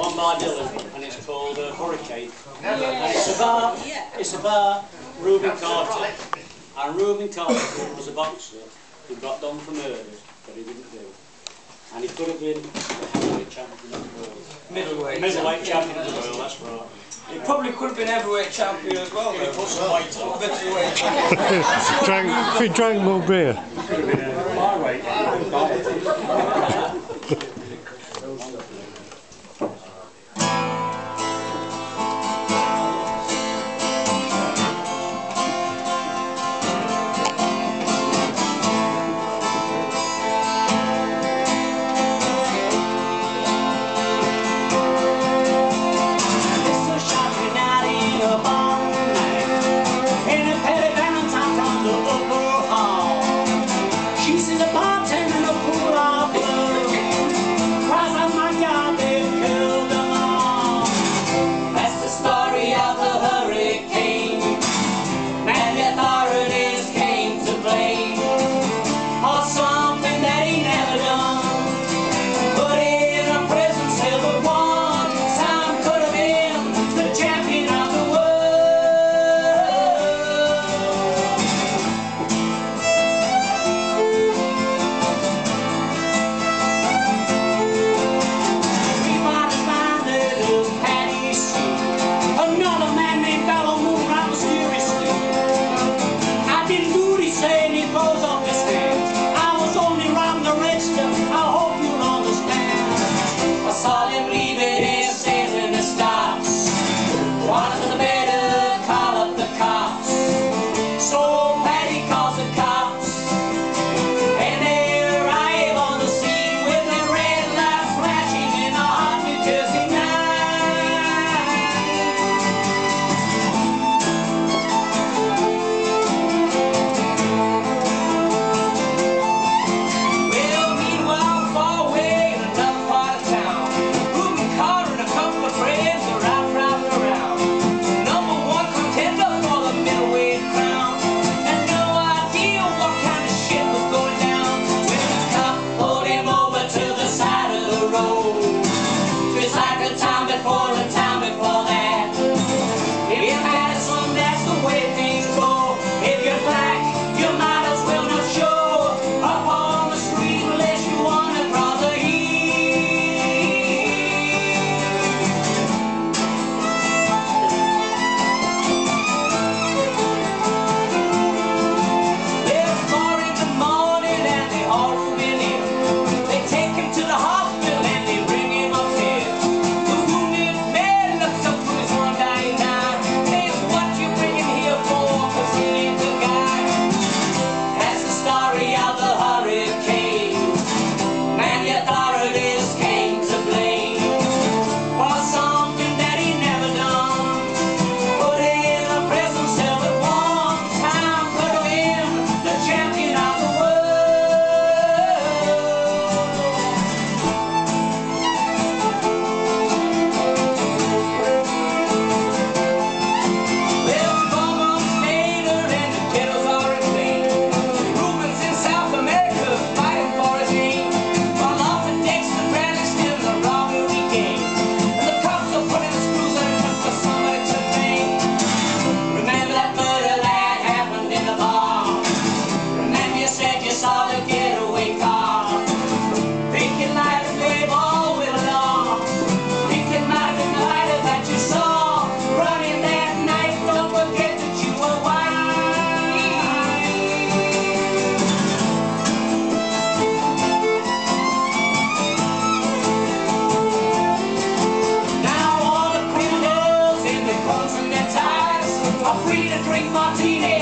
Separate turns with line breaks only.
one by Dylan, and it's called uh, Hurricane. And it's about, it's about Rubin Carter. And Rubin Carter was a boxer who got done for murder, but he didn't do. And he could have been the heavyweight champion of the world.
Middleweight.
Middleweight champion of the world, that's right.
He probably could have been heavyweight champion as well.
He
though.
put some weight on.
Middleweight.
drank, he drank more beer.
drink martini.